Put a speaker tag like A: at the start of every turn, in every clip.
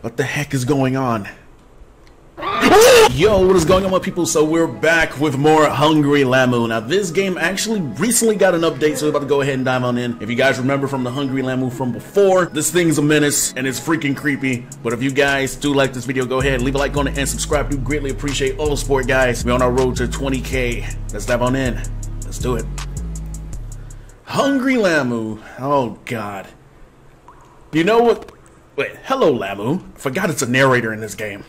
A: What the heck is going on? Yo, what is going on my people? So we're back with more Hungry Lamu. Now this game actually recently got an update, so we're about to go ahead and dive on in. If you guys remember from the Hungry Lamu from before, this thing's a menace and it's freaking creepy. But if you guys do like this video, go ahead, leave a like on it and subscribe. We greatly appreciate all the support, guys. We're on our road to 20k. Let's dive on in. Let's do it. Hungry Lamu. Oh god. You know what? Wait, hello Lamu. Forgot it's a narrator in this game.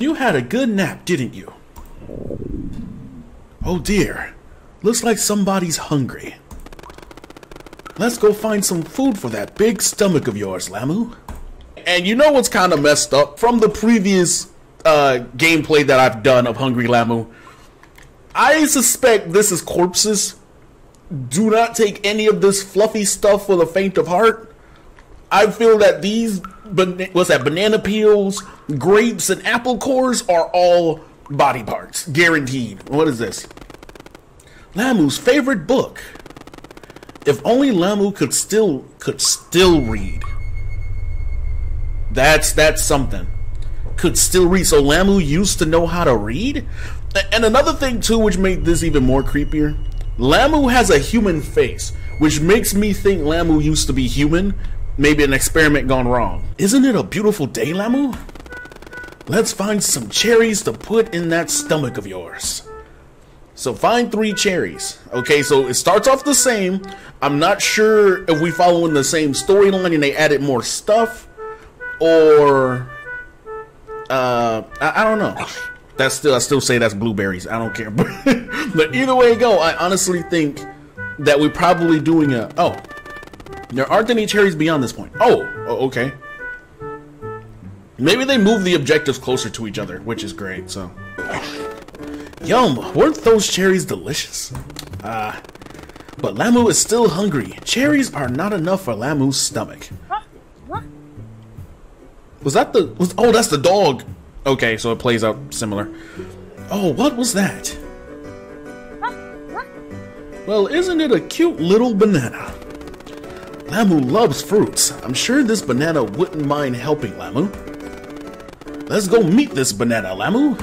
A: You had a good nap, didn't you? Oh dear. Looks like somebody's hungry. Let's go find some food for that big stomach of yours, Lamu. And you know what's kind of messed up? From the previous uh, gameplay that I've done of Hungry Lamu, I suspect this is corpses. Do not take any of this fluffy stuff for the faint of heart. I feel that these what's that banana peels, grapes, and apple cores are all body parts, guaranteed. What is this? Lamu's favorite book. If only Lamu could still could still read. That's that's something. Could still read. So Lamu used to know how to read. And another thing too, which made this even more creepier. Lamu has a human face, which makes me think Lamu used to be human, Maybe an experiment gone wrong. Isn't it a beautiful day, Lamu? Let's find some cherries to put in that stomach of yours. So find three cherries. Okay, so it starts off the same. I'm not sure if we follow in the same storyline and they added more stuff, or uh, I, I don't know. That's still I still say that's blueberries. I don't care, but either way it go, I honestly think that we're probably doing a oh there aren't any cherries beyond this point. Oh, okay. Maybe they move the objectives closer to each other, which is great, so. Yum, weren't those cherries delicious? Ah. Uh, but Lamu is still hungry. Cherries are not enough for Lamu's stomach. Was that the... Was, oh, that's the dog. Okay, so it plays out similar. Oh, what was that? Well, isn't it a cute little banana? Lamu loves fruits. I'm sure this banana wouldn't mind helping Lamu. Let's go meet this banana, Lamu.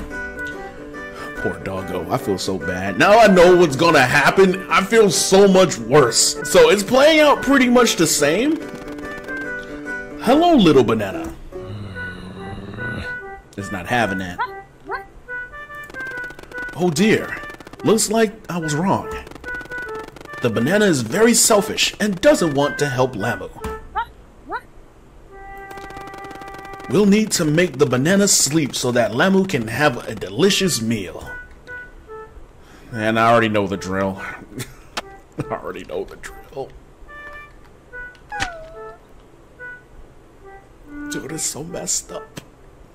A: Poor doggo, I feel so bad. Now I know what's gonna happen, I feel so much worse. So it's playing out pretty much the same. Hello, little banana. Hmm. It's not having that. Oh dear, looks like I was wrong. The banana is very selfish and doesn't want to help Lamu. We'll need to make the banana sleep so that Lamu can have a delicious meal. And I already know the drill. I already know the drill. Dude, it's so messed up.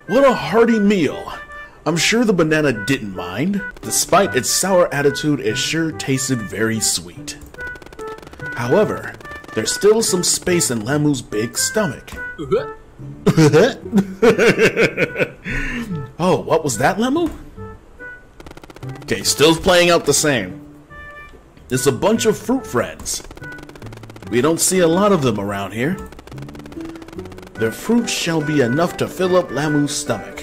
A: What a hearty meal. I'm sure the banana didn't mind. Despite its sour attitude, it sure tasted very sweet. However, there's still some space in Lamu's big stomach. oh, what was that, Lamu? Okay, still playing out the same. It's a bunch of fruit friends. We don't see a lot of them around here. Their fruit shall be enough to fill up Lamu's stomach.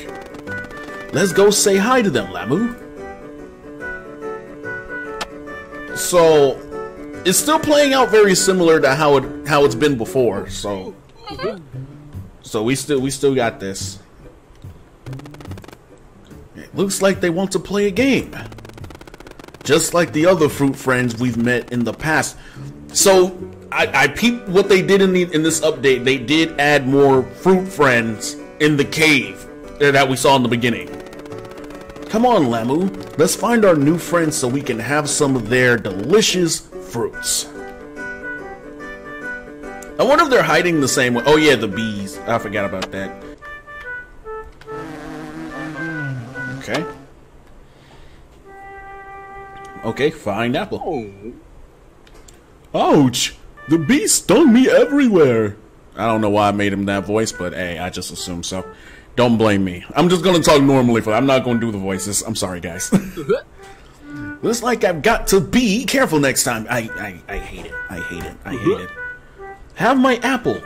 A: Let's go say hi to them, Lamu. So, it's still playing out very similar to how it how it's been before. So, so we still we still got this. It looks like they want to play a game, just like the other fruit friends we've met in the past. So I, I peeped what they did in the in this update. They did add more fruit friends in the cave that we saw in the beginning. Come on, Lamu. Let's find our new friends so we can have some of their delicious fruits. I wonder if they're hiding the same way. Oh yeah, the bees. I forgot about that. Okay. Okay, find apple. Oh. Ouch! The bee stung me everywhere. I don't know why I made him that voice, but hey, I just assumed so. Don't blame me. I'm just gonna talk normally for I'm not gonna do the voices. I'm sorry, guys. Looks like I've got to be careful next time. I, I, I hate it. I hate it. I hate it. Have my apple.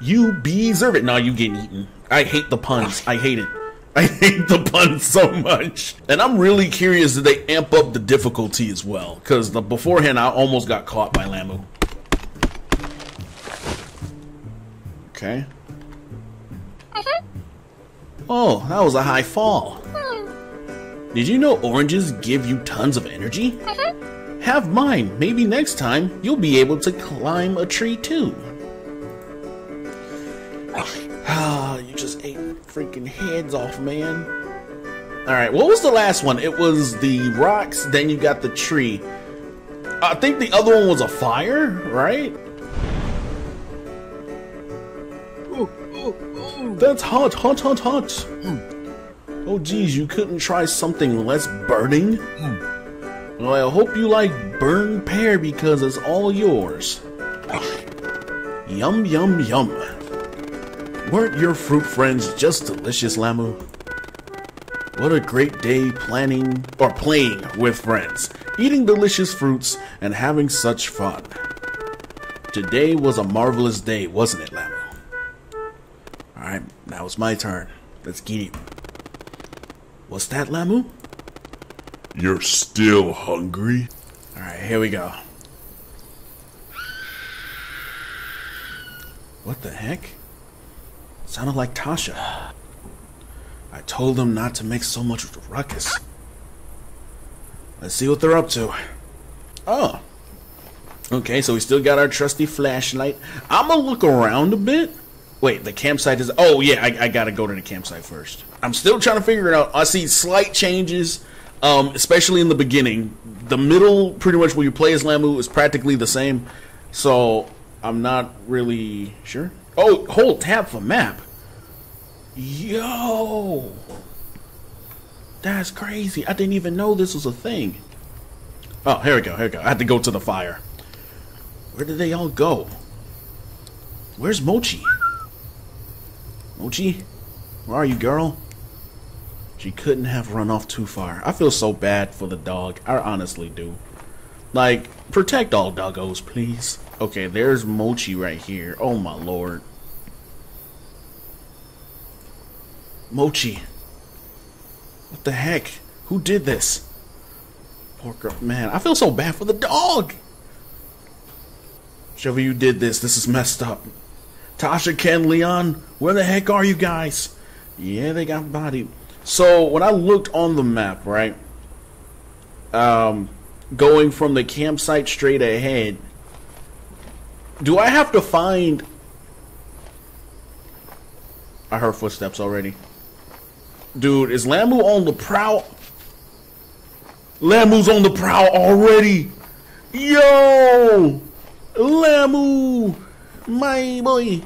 A: You deserve it. Now you getting eaten. I hate the puns. I hate it. I hate the puns so much. And I'm really curious that they amp up the difficulty as well. Because the beforehand, I almost got caught by Lamu. Okay. Oh, that was a high fall. Did you know oranges give you tons of energy? Have mine. Maybe next time you'll be able to climb a tree too. Ah, you just ate freaking heads off, man. Alright, what was the last one? It was the rocks, then you got the tree. I think the other one was a fire, right? That's hot, hot, hot, hot. Hmm. Oh geez, you couldn't try something less burning? Hmm. Well, I hope you like burned pear because it's all yours. Yum, yum, yum. Weren't your fruit friends just delicious, Lamu? What a great day planning or playing with friends, eating delicious fruits, and having such fun. Today was a marvelous day, wasn't it, Lamu? Alright, now it's my turn. Let's get it. What's that, Lamu?
B: You're still hungry?
A: Alright, here we go. What the heck? Sounded like Tasha. I told them not to make so much ruckus. Let's see what they're up to. Oh. Okay, so we still got our trusty flashlight. I'm gonna look around a bit. Wait, the campsite is. Oh, yeah, I, I gotta go to the campsite first. I'm still trying to figure it out. I see slight changes, um, especially in the beginning. The middle, pretty much where you play as Lamu, is practically the same. So, I'm not really sure. Oh, hold tab for map. Yo! That's crazy. I didn't even know this was a thing. Oh, here we go, here we go. I had to go to the fire. Where did they all go? Where's Mochi? Mochi? Where are you, girl? She couldn't have run off too far. I feel so bad for the dog. I honestly do. Like, protect all doggos, please. Okay, there's Mochi right here. Oh my lord. Mochi. What the heck? Who did this? Poor girl. Man, I feel so bad for the dog. Whichever you did this, this is messed up. Tasha, Ken, Leon, where the heck are you guys? Yeah, they got bodied. So when I looked on the map, right, um, going from the campsite straight ahead, do I have to find? I heard footsteps already. Dude, is Lamu on the prowl? Lamu's on the prowl already. Yo, Lamu, my boy.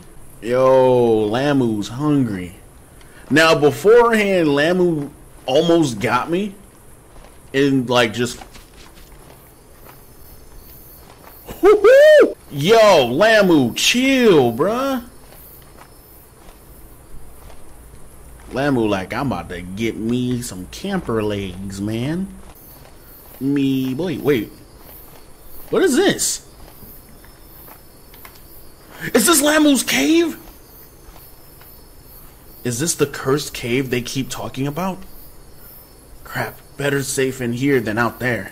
A: Yo, Lamu's hungry. Now, beforehand, Lamu almost got me. And, like, just. Yo, Lamu, chill, bruh. Lamu, like, I'm about to get me some camper legs, man. Me, wait, wait. What is this? Is this Lamu's cave? Is this the cursed cave they keep talking about? Crap, better safe in here than out there.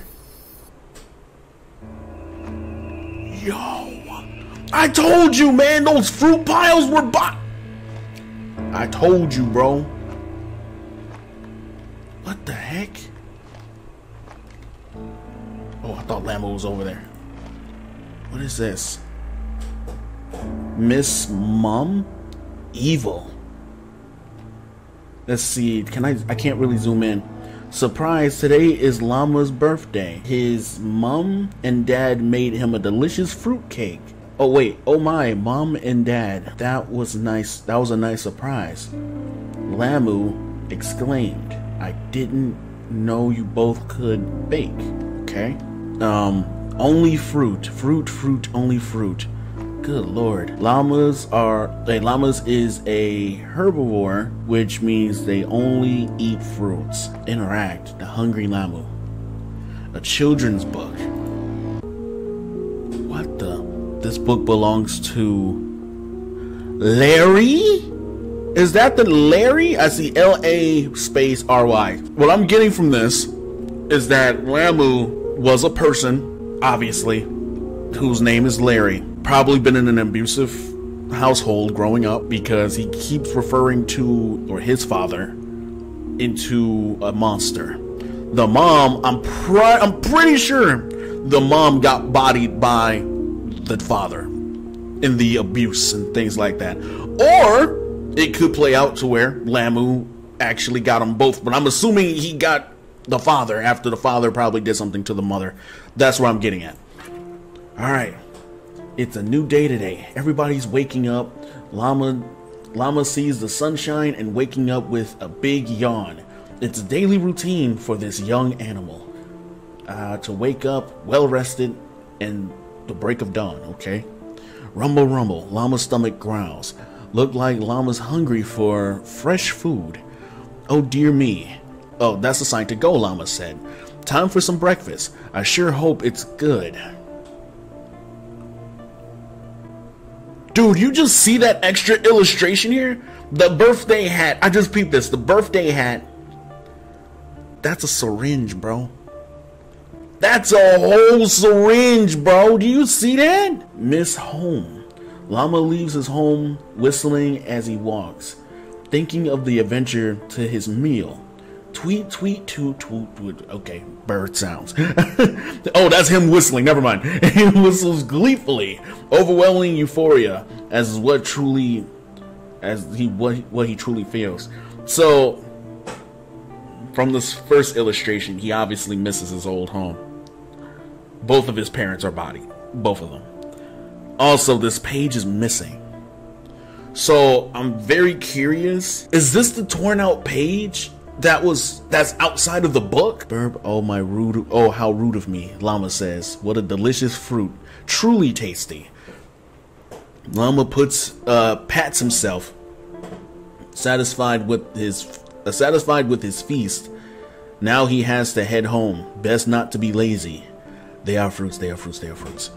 A: Yo, I told you, man, those fruit piles were bot. I told you, bro. What the heck? Oh, I thought Lamu was over there. What is this? Miss Mum? Evil. Let's see. Can I? I can't really zoom in. Surprise! Today is Llama's birthday. His mom and dad made him a delicious fruit cake. Oh wait! Oh my! Mom and dad. That was nice. That was a nice surprise. Lamu exclaimed. I didn't know you both could bake. Okay. Um. Only fruit. Fruit. Fruit. Only fruit. Good lord. Llamas are a llamas is a herbivore, which means they only eat fruits. Interact, the hungry llama. A children's book. What the this book belongs to Larry? Is that the Larry? I see L A space R Y. What I'm getting from this is that Lamu was a person, obviously, whose name is Larry. Probably been in an abusive household growing up because he keeps referring to, or his father, into a monster. The mom, I'm pre- I'm pretty sure the mom got bodied by the father in the abuse and things like that. Or it could play out to where Lamu actually got them both, but I'm assuming he got the father after the father probably did something to the mother. That's what I'm getting at. All right. It's a new day today. Everybody's waking up. Llama Llama sees the sunshine and waking up with a big yawn. It's a daily routine for this young animal. Uh, to wake up well rested and the break of dawn, okay? Rumble rumble, llama's stomach growls. Look like llama's hungry for fresh food. Oh dear me. Oh, that's a sign to go, llama said. Time for some breakfast. I sure hope it's good. Dude, you just see that extra illustration here? The birthday hat. I just peeped this. The birthday hat. That's a syringe, bro. That's a whole syringe, bro. Do you see that? Miss Home. Llama leaves his home whistling as he walks, thinking of the adventure to his meal. Tweet, tweet, toot, toot, toot. Okay, bird sounds. oh, that's him whistling. Never mind. He whistles gleefully, overwhelming euphoria as what truly, as he what what he truly feels. So, from this first illustration, he obviously misses his old home. Both of his parents are bodied. Both of them. Also, this page is missing. So I'm very curious. Is this the torn out page? That was that's outside of the book. Burb, oh my rude, oh how rude of me. Llama says, "What a delicious fruit, truly tasty." Llama puts uh, pats himself, satisfied with his uh, satisfied with his feast. Now he has to head home. Best not to be lazy. They are fruits. They are fruits. They are fruits.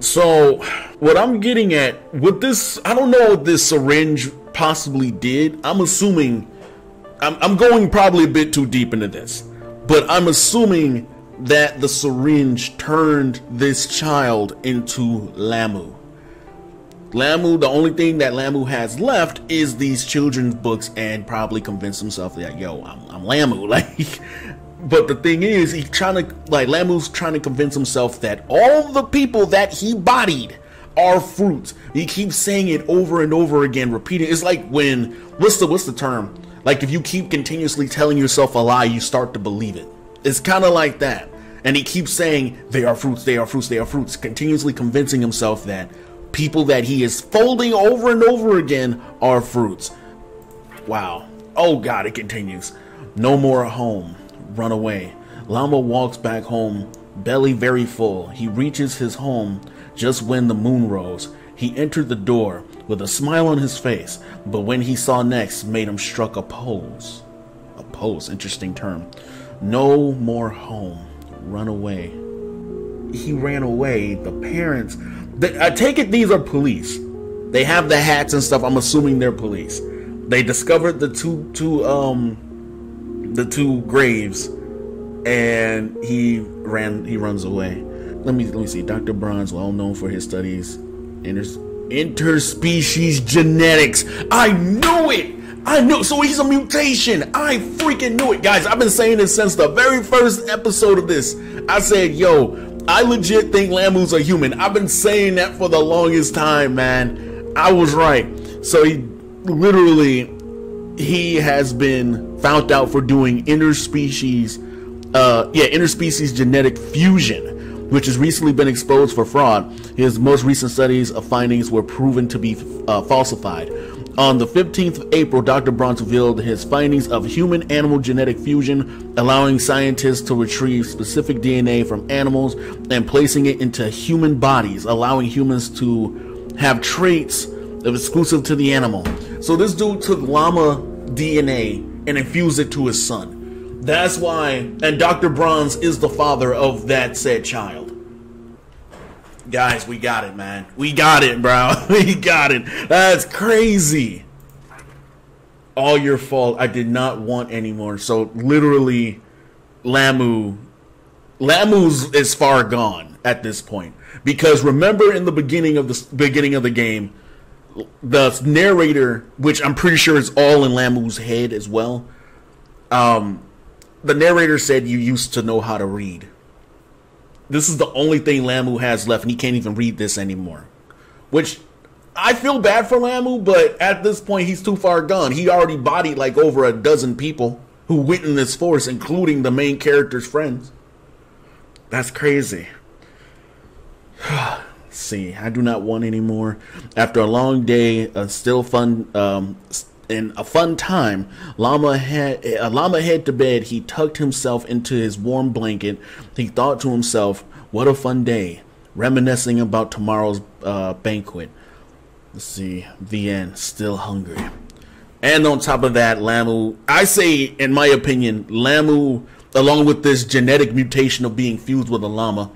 A: So, what I'm getting at with this, I don't know what this syringe possibly did. I'm assuming I'm, I'm going probably a bit too deep into this, but I'm assuming that the syringe turned this child into Lamu. Lamu, the only thing that Lamu has left is these children's books and probably convince himself that, yo, I'm, I'm Lamu. Like, but the thing is, he's trying to, like, Lamu's trying to convince himself that all the people that he bodied are fruits. He keeps saying it over and over again, repeating. It's like when, what's the, what's the term? Like if you keep continuously telling yourself a lie, you start to believe it. It's kind of like that. And he keeps saying, they are fruits, they are fruits, they are fruits, continuously convincing himself that people that he is folding over and over again are fruits. Wow. Oh God, it continues. No more home. Run away. Llama walks back home, belly very full. He reaches his home just when the moon rose. He entered the door with a smile on his face, but when he saw next made him struck a pose. A pose, interesting term. No more home. Run away. He ran away. The parents. I take it these are police. They have the hats and stuff. I'm assuming they're police. They discovered the two two um the two graves, and he ran. He runs away. Let me let me see. Dr. Bronze, well known for his studies Inter- interspecies genetics. I knew it. I knew. So he's a mutation. I freaking knew it, guys. I've been saying this since the very first episode of this. I said, "Yo, I legit think Lamu's a human." I've been saying that for the longest time, man. I was right. So he literally he has been found out for doing interspecies uh yeah, interspecies genetic fusion which has recently been exposed for fraud. His most recent studies of findings were proven to be uh, falsified. On the 15th of April, Dr. Bronze revealed his findings of human animal genetic fusion, allowing scientists to retrieve specific DNA from animals and placing it into human bodies, allowing humans to have traits exclusive to the animal. So this dude took llama DNA and infused it to his son. That's why, and Dr. Bronze is the father of that said child. Guys, we got it, man. We got it, bro. We got it. That's crazy. All your fault. I did not want anymore. So literally, Lamu, Lamu's is far gone at this point. Because remember, in the beginning of the beginning of the game, the narrator, which I'm pretty sure is all in Lamu's head as well. Um, the narrator said you used to know how to read. This is the only thing Lamu has left, and he can't even read this anymore. Which I feel bad for Lamu, but at this point, he's too far gone. He already bodied like over a dozen people who went in this force, including the main character's friends. That's crazy. see, I do not want anymore. After a long day, a still fun, um, in a fun time, Llama had uh, Llama head to bed. He tucked himself into his warm blanket. He thought to himself, "What a fun day!" Reminiscing about tomorrow's uh, banquet. Let's see. The end. Still hungry. And on top of that, Lamu. I say, in my opinion, Lamu, along with this genetic mutation of being fused with a llama,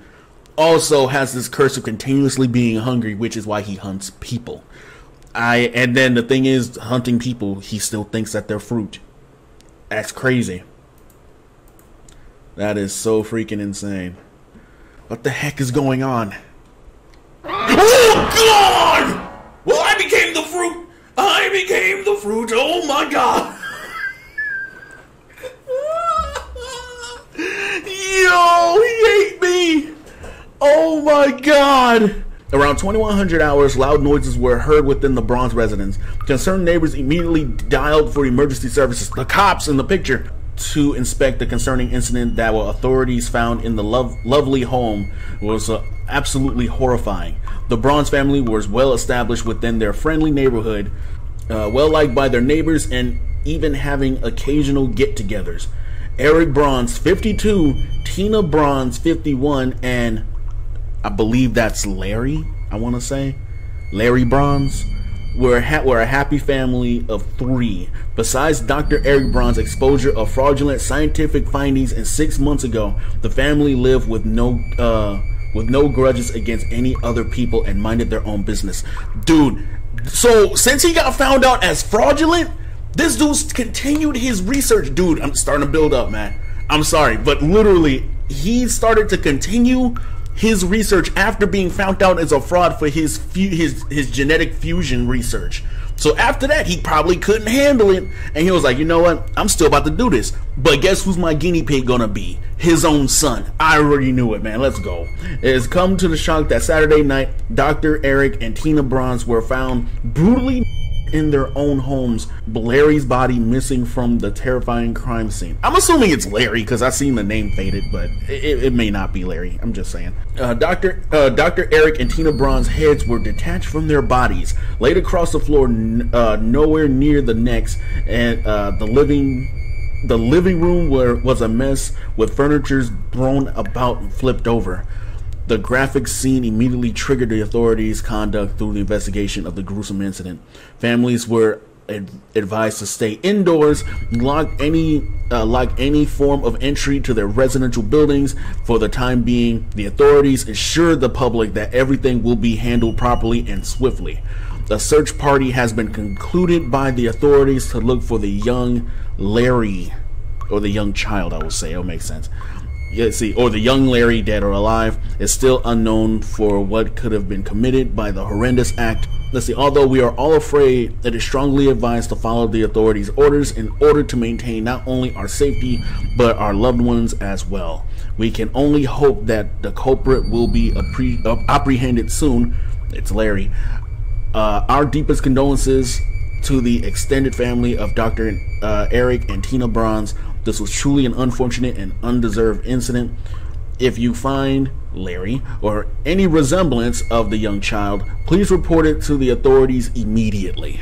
A: also has this curse of continuously being hungry, which is why he hunts people. I and then the thing is, hunting people, he still thinks that they're fruit. That's crazy. That is so freaking insane. What the heck is going on? Oh God! Well, I became the fruit. I became the fruit. Oh my God! Yo, he ate me. Oh my God! Around 2100 hours, loud noises were heard within the Bronze residence. Concerned neighbors immediately dialed for emergency services, the cops in the picture, to inspect the concerning incident that what authorities found in the lovely home was uh, absolutely horrifying. The Bronze family was well established within their friendly neighborhood, uh, well liked by their neighbors, and even having occasional get togethers. Eric Bronze, 52, Tina Bronze, 51, and I believe that's Larry. I want to say Larry Bronze. We're a, ha- we're a happy family of three. Besides Dr. Eric Bronze exposure of fraudulent scientific findings and six months ago, the family lived with no uh, with no grudges against any other people and minded their own business. Dude, so since he got found out as fraudulent, this dude's continued his research. Dude, I'm starting to build up, man. I'm sorry, but literally, he started to continue his research after being found out as a fraud for his his his genetic fusion research. So after that, he probably couldn't handle it, and he was like, "You know what? I'm still about to do this." But guess who's my guinea pig gonna be? His own son. I already knew it, man. Let's go. It has come to the shock that Saturday night, Dr. Eric and Tina Bronze were found brutally in their own homes, Larry's body missing from the terrifying crime scene. I'm assuming it's Larry because I've seen the name faded, but it, it, may not be Larry. I'm just saying. Uh, Dr. Uh, Dr. Eric and Tina Bronze heads were detached from their bodies, laid across the floor, uh, nowhere near the necks, and uh, the living the living room were, was a mess with furniture thrown about and flipped over. The graphic scene immediately triggered the authorities' conduct through the investigation of the gruesome incident. Families were ad- advised to stay indoors, lock any uh, lock any form of entry to their residential buildings for the time being. The authorities assured the public that everything will be handled properly and swiftly. The search party has been concluded by the authorities to look for the young Larry, or the young child, I will say. It'll make sense yeah, see, or the young Larry, dead or alive, is still unknown for what could have been committed by the horrendous act. Let's see, although we are all afraid, it is strongly advised to follow the authorities' orders in order to maintain not only our safety, but our loved ones as well. We can only hope that the culprit will be uh, apprehended soon. It's Larry. Uh, our deepest condolences to the extended family of Dr. Uh, Eric and Tina Bronze this was truly an unfortunate and undeserved incident. If you find Larry or any resemblance of the young child, please report it to the authorities immediately.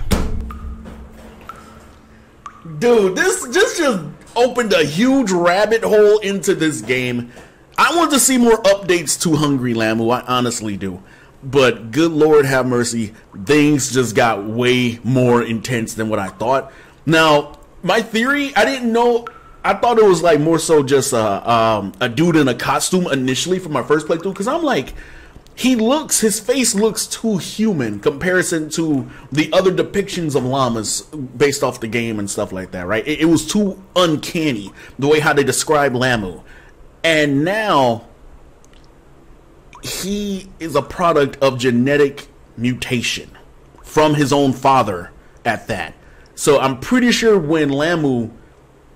A: Dude, this just just opened a huge rabbit hole into this game. I want to see more updates to Hungry Lamu. I honestly do. But good Lord have mercy, things just got way more intense than what I thought. Now, my theory, I didn't know I thought it was like more so just a um, a dude in a costume initially for my first playthrough because I'm like, he looks his face looks too human comparison to the other depictions of llamas based off the game and stuff like that right? It, it was too uncanny the way how they describe lamu. And now he is a product of genetic mutation from his own father at that. So i'm pretty sure when lamu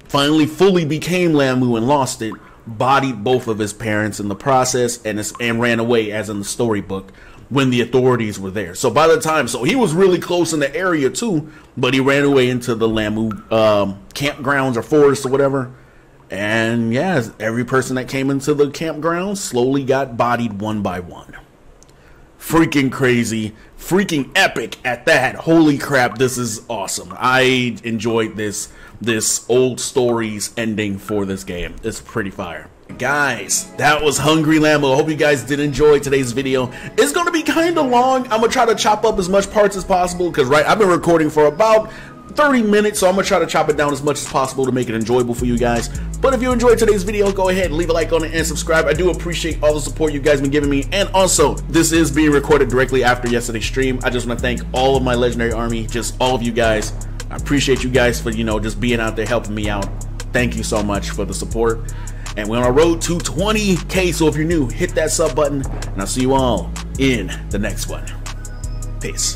A: finally fully became lamu and lost it bodied both of his parents in the process and and ran away as in the storybook when the authorities were there. So by the time, so he was really close in the area too, but he ran away into the Lamu um, campgrounds or forest or whatever. And yeah, every person that came into the campground slowly got bodied one by one. Freaking crazy, freaking epic at that. Holy crap, this is awesome. I enjoyed this this old stories ending for this game. It's pretty fire. Guys, that was Hungry Lamu. Hope you guys did enjoy today's video. It's going to be kind of long. I'm going to try to chop up as much parts as possible because, right, I've been recording for about 30 minutes, so I'm to try to chop it down as much as possible to make it enjoyable for you guys. But if you enjoyed today's video, go ahead, leave a like on it, and subscribe. I do appreciate all the support you guys been giving me. And also, this is being recorded directly after yesterday's stream. I just want to thank all of my Legendary Army, just all of you guys. I appreciate you guys for, you know, just being out there helping me out. Thank you so much for the support. And we're on our road to 20K. So if you're new, hit that sub button. And I'll see you all in the next one. Peace.